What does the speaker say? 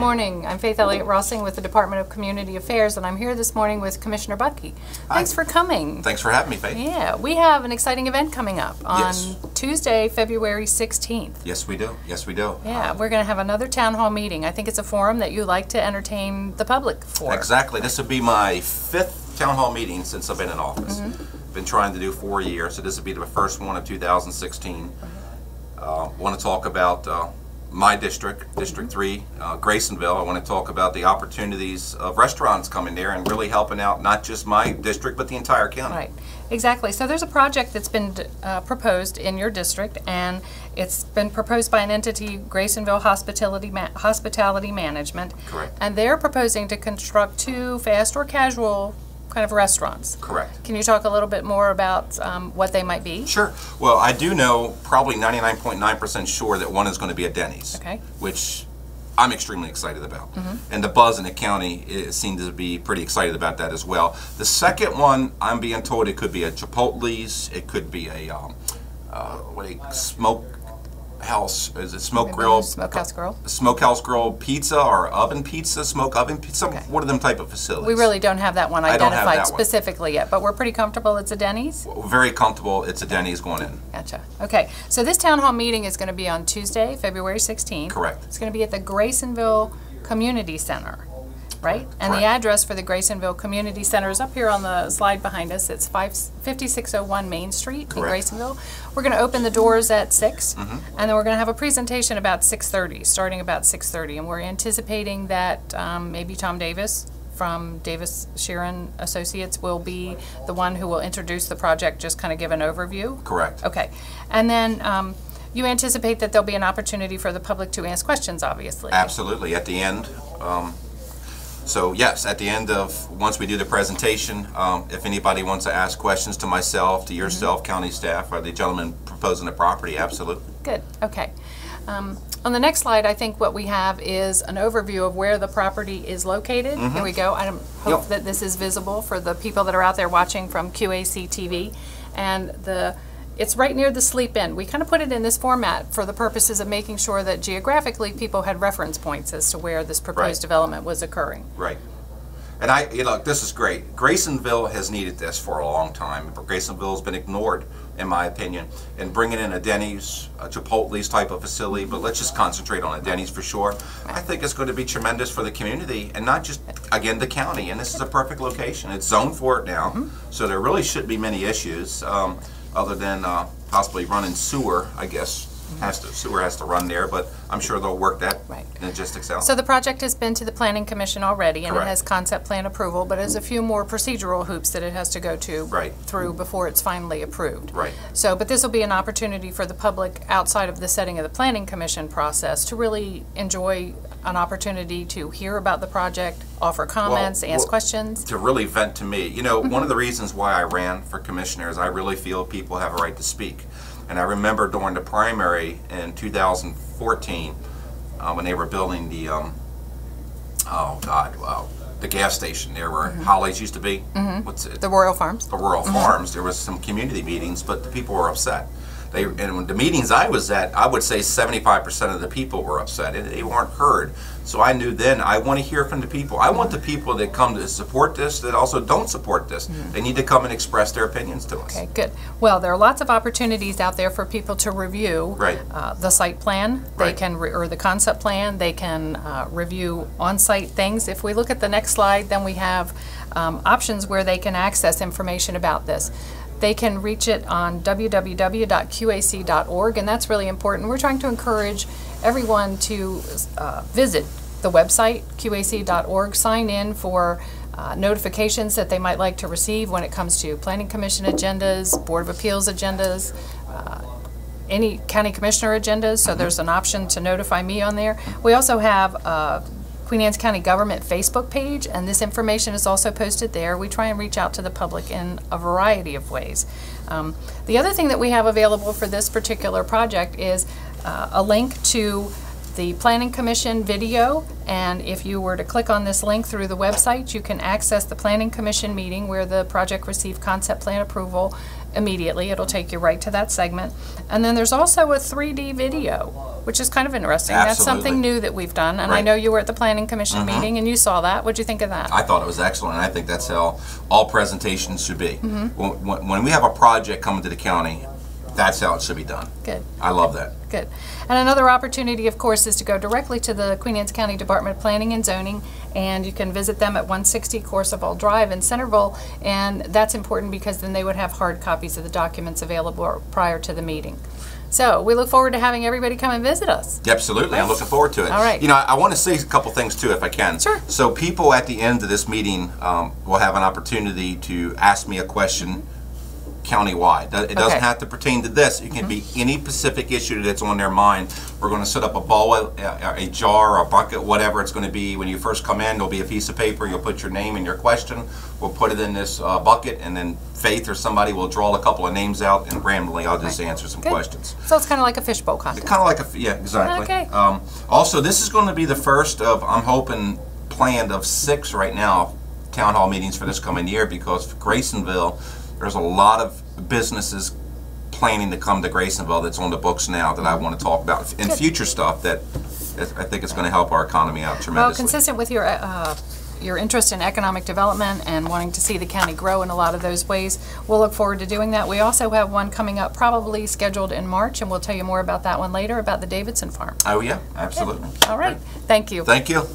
Good morning. I'm Faith Elliott Rossing with the Department of Community Affairs, and I'm here this morning with Commissioner Buckey. Thanks for coming. Thanks for having me, Faith. Yeah, we have an exciting event coming up on Yes. Tuesday, February 16th. Yes, we do. Yes, we do. Yeah, we're going to have another town hall meeting. I think it's a forum that you like to entertain the public for. Exactly. This will be my fifth town hall meeting since I've been in office. Mm-hmm. Been trying to do four years, so this will be the first one of 2016. Uh, want to talk about uh, my district, District 3, uh, Grasonville. I want to talk about the opportunities of restaurants coming there and really helping out not just my district, but the entire county. Right, exactly. So there's a project that's been uh, proposed in your district, and it's been proposed by an entity, Grasonville Hospitality Ma- Hospitality Management. Correct. And they're proposing to construct two fast or casual kind of restaurants. Correct. Can you talk a little bit more about um, what they might be? Sure. Well, I do know probably 99.9% sure that one is going to be a Denny's. Okay. Which I'm extremely excited about. And the buzz in the county seems to be pretty excited about that as well. The second one, I'm being told it could be a Chipotle's, it could be a um, uh, what a smoke house, is it smoke grill? Smokehouse Grill. Smokehouse grill pizza or oven pizza, smoke oven pizza, Okay. one of them type of facilities. We really don't have that one I don't have identified that one. specifically yet, but we're pretty comfortable it's a Denny's? We're very comfortable. It's a Denny's going in. Gotcha. Okay, so this town hall meeting is going to be on Tuesday, February 16th. Correct. It's going to be at the Grasonville Community Center, right? And the address for the Grasonville Community Center is up here on the slide behind us. It's 5 5601 Main Street in Grasonville. We're going to open the doors at 6, Mm-hmm. and then we're going to have a presentation about 6:30, starting about 6:30. And we're anticipating that um, maybe Tom Davis from Davis Sheeran Associates will be the one who will introduce the project, just kind of give an overview. Correct. Okay. And then um, you anticipate that there'll be an opportunity for the public to ask questions, obviously? Absolutely, at the end. um, So yes, at the end of, once we do the presentation, um, if anybody wants to ask questions to myself, to yourself, county staff, or the gentleman proposing the property, absolutely. Good, okay. Um, On the next slide, I think what we have is an overview of where the property is located. Here we go. I hope Yep. that this is visible for the people that are out there watching from QAC TV. And the, it's right near the Sleep Inn. We kind of put it in this format for the purposes of making sure that geographically, people had reference points as to where this proposed Right. development was occurring. Right. And I, you know, this is great. Grasonville has needed this for a long time. Grasonville's been ignored, in my opinion, and bringing in a Denny's, a Chipotle's type of facility, but let's just concentrate on a Denny's for sure. I think it's going to be tremendous for the community and not just, again, the county. And this is a perfect location. It's zoned for it now, Mm-hmm. so there really shouldn't be many issues, um, other than uh, possibly running sewer, I guess. Has to, sewer has to run there, but I'm sure they'll work that Right. logistics out. So the project has been to the Planning Commission already, and it Correct. has concept plan approval, but has a few more procedural hoops that it has to go to Right. through before it's finally approved. Right. So, but this will be an opportunity for the public outside of the setting of the Planning Commission process to really enjoy an opportunity to hear about the project, offer comments, ask well- questions. to really vent to me. You know, Mm-hmm. one of the reasons why I ran for commissioner is I really feel people have a right to speak. And I remember during the primary in 2014, uh, when they were building the, um, oh God, wow, the gas station there where Holly's used to be. What's it? Mm-hmm. The Royal Farms. the rural farms, there was some community meetings, but the people were upset. They, and when the meetings I was at, I would say 75% of the people were upset, and they weren't heard. So I knew then, I want to hear from the people. I want the people that come to support this, that also don't support this. They need to come and express their opinions to us. Okay, good. Well, there are lots of opportunities out there for people to review. Right. uh, The site plan, they Right. can, re- or the concept plan, they can uh, review on-site things. If we look at the next slide, then we have um, options where they can access information about this. They can reach it on www.qac.org, and that's really important. We're trying to encourage everyone to uh, visit the website, qac.org, sign in for uh, notifications that they might like to receive when it comes to Planning Commission agendas, Board of Appeals agendas, uh, any county commissioner agendas, so there's an option to notify me on there. We also have a Queen Anne's County Government Facebook page, and this information is also posted there. We try and reach out to the public in a variety of ways. Um, The other thing that we have available for this particular project is uh, a link to the Planning Commission video, and if you were to click on this link through the website, you can access the Planning Commission meeting where the project received concept plan approval immediately. It'll take you right to that segment. And then there's also a 3D video, which is kind of interesting. That's something new that we've done, and I Right. know you were at the Planning Commission meeting and you saw that. What'd you think of that? I thought it was excellent, and I think that's how all presentations should be. Mm-hmm. When, when, when we have a project coming to the county, that's how it should be done. Good. I love that. Good. And another opportunity, of course, is to go directly to the Queen Anne's County Department of Planning and Zoning, and you can visit them at 160 Coursevall Drive in Centreville, and that's important because then they would have hard copies of the documents available prior to the meeting. So we look forward to having everybody come and visit us. Absolutely, I'm looking forward to it. All right. You know, I, I want to say a couple things too, if I can. Sure. So people at the end of this meeting um, will have an opportunity to ask me a question countywide. It doesn't Okay. Mm-hmm. have to pertain to this. It can be any specific issue that's on their mind. We're going to set up a bowl, a, a jar, a bucket, whatever it's going to be. When you first come in, there'll be a piece of paper. You'll put your name and your question. We'll put it in this uh, bucket, and then Faith or somebody will draw a couple of names out, and randomly I'll just answer some Good. questions. So it's kind of like a fishbowl contest. Kind of like a, yeah, exactly. Okay. Um, also, this is going to be the first of, I'm hoping, planned of six right now, town hall meetings for this coming year because Grasonville, there's a lot of businesses planning to come to Grasonville that's on the books now that I want to talk about and Good. future stuff that, that I think is going to help our economy out tremendously. Well, consistent with your, uh, your interest in economic development and wanting to see the county grow in a lot of those ways, we'll look forward to doing that. We also have one coming up, probably scheduled in March, and we'll tell you more about that one later, about the Davidson Farm. oh, yeah, absolutely. All right, thank you. Thank you.